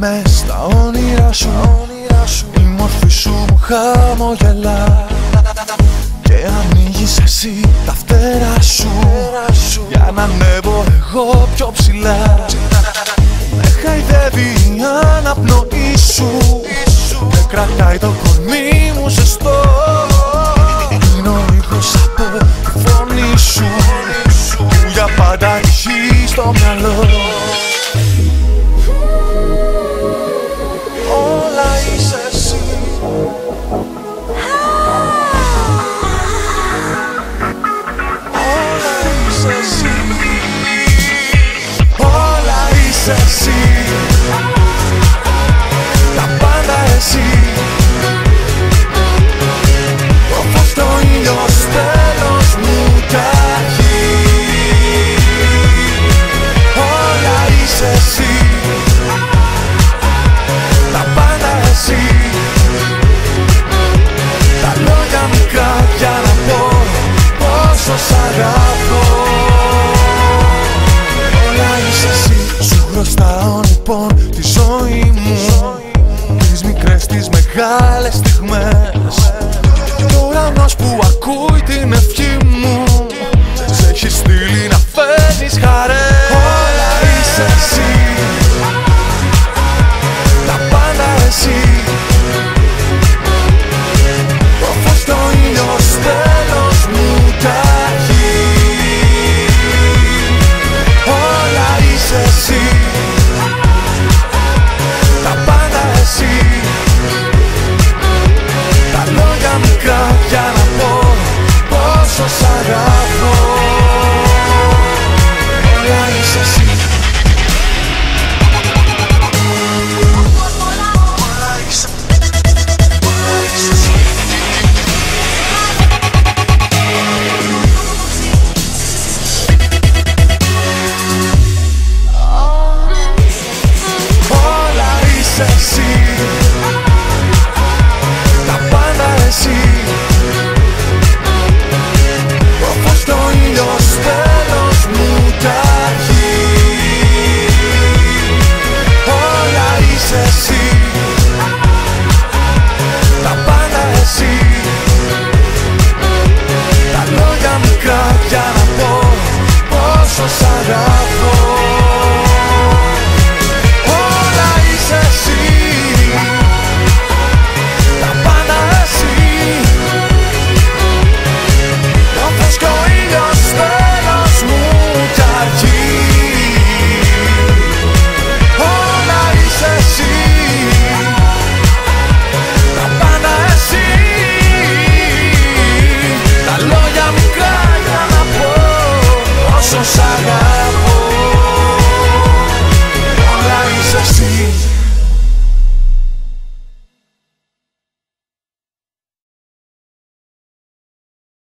πάλι μες στα όνειρά σου. Η μορφή σου μου χαμογελά. Και ανοίγεις εσύ τα φτερά σου. Για να ανέβω εγώ πιο ψηλά. Με χαϊδεύει η αναπνοή σου. Και κρατάει το κορμί μου ζεστό. Είναι ο ήχος από τη φωνή σου. Που για πάντα έχει στο μυαλό είσαι εσύ Όλα είσαι εσύ. Τα πάντα εσύ. Το φως το ήλιο στέλνος μου κι αρχή. Όλα είσαι εσύ. Τα πάντα εσύ. Τα λόγια μικρά για να πω πόσο σ' αγαπώ λοιπόν τη ζωή μου. Τις μικρές, τις μεγάλες στιγμές. Κι ο ουρανός που ακούει την ευχή μου. Σε έχεις στείλει να φέρνεις χαρές. love